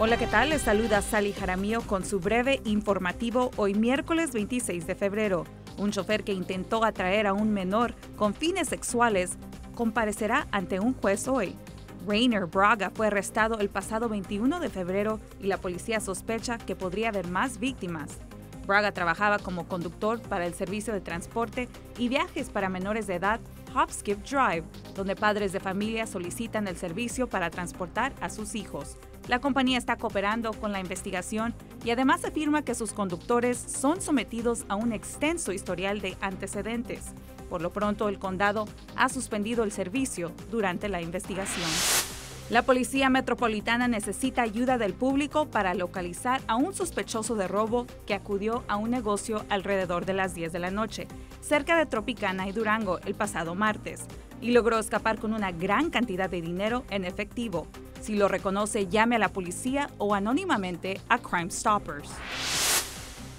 Hola, ¿qué tal? Les saluda Sally Jaramillo con su breve informativo hoy miércoles 26 de febrero. Un chofer que intentó atraer a un menor con fines sexuales comparecerá ante un juez hoy. Rainer Braga fue arrestado el pasado 21 de febrero y la policía sospecha que podría haber más víctimas. Braga trabajaba como conductor para el servicio de transporte y viajes para menores de edad Hop Skip Drive, donde padres de familia solicitan el servicio para transportar a sus hijos. La compañía está cooperando con la investigación y además afirma que sus conductores son sometidos a un extenso historial de antecedentes. Por lo pronto, el condado ha suspendido el servicio durante la investigación. La Policía Metropolitana necesita ayuda del público para localizar a un sospechoso de robo que acudió a un negocio alrededor de las 10 de la noche, cerca de Tropicana y Durango, el pasado martes, y logró escapar con una gran cantidad de dinero en efectivo. Si lo reconoce, llame a la policía o anónimamente a Crime Stoppers.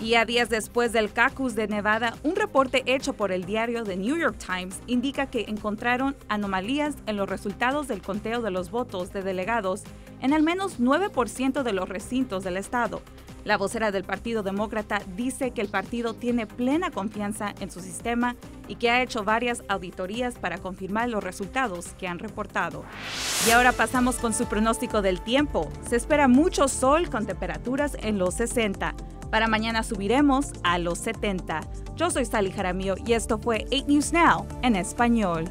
Y a días después del cacus de Nevada, un reporte hecho por el diario The New York Times indica que encontraron anomalías en los resultados del conteo de los votos de delegados en al menos 9% de los recintos del estado. La vocera del Partido Demócrata dice que el partido tiene plena confianza en su sistema y que ha hecho varias auditorías para confirmar los resultados que han reportado. Y ahora pasamos con su pronóstico del tiempo. Se espera mucho sol con temperaturas en los 60. Para mañana subiremos a los 70. Yo soy Sally Jaramillo y esto fue 8 News Now en español.